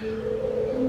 ああ。